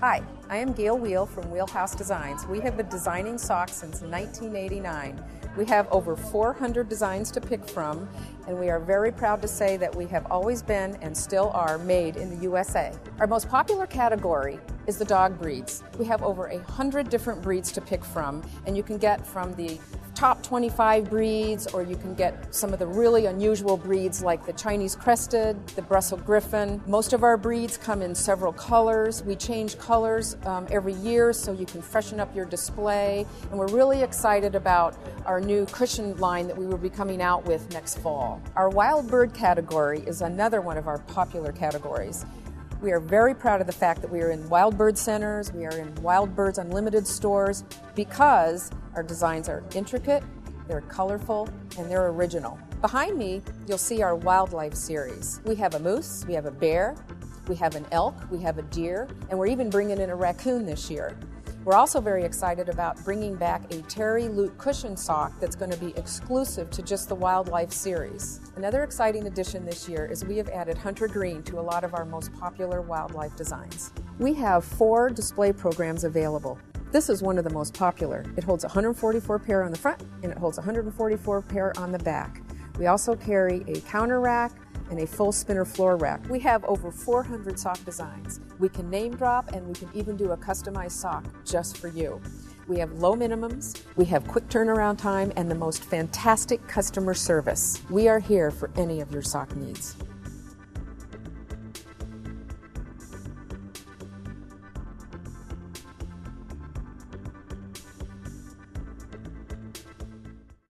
Hi, I am Gail Wheel from Wheelhouse Designs. We have been designing socks since 1989. We have over 400 designs to pick from, and we are very proud to say that we have always been and still are made in the USA. Our most popular category is the dog breeds. We have over a hundred different breeds to pick from, and you can get from the top 25 breeds, or you can get some of the really unusual breeds like the Chinese Crested, the Brussels Griffon. Most of our breeds come in several colors. We change colors um, every year so you can freshen up your display. And we're really excited about our new cushion line that we will be coming out with next fall. Our wild bird category is another one of our popular categories. We are very proud of the fact that we are in Wild Bird Centers, we are in Wild Birds Unlimited stores because our designs are intricate, they're colorful, and they're original. Behind me, you'll see our wildlife series. We have a moose, we have a bear, we have an elk, we have a deer, and we're even bringing in a raccoon this year. We're also very excited about bringing back a Terry Loop cushion sock that's going to be exclusive to just the Wildlife series. Another exciting addition this year is we have added Hunter Green to a lot of our most popular wildlife designs. We have four display programs available. This is one of the most popular. It holds 144 pair on the front and it holds 144 pair on the back. We also carry a counter rack, and a full spinner floor rack. We have over 400 sock designs. We can name drop and we can even do a customized sock just for you. We have low minimums, we have quick turnaround time, and the most fantastic customer service. We are here for any of your sock needs.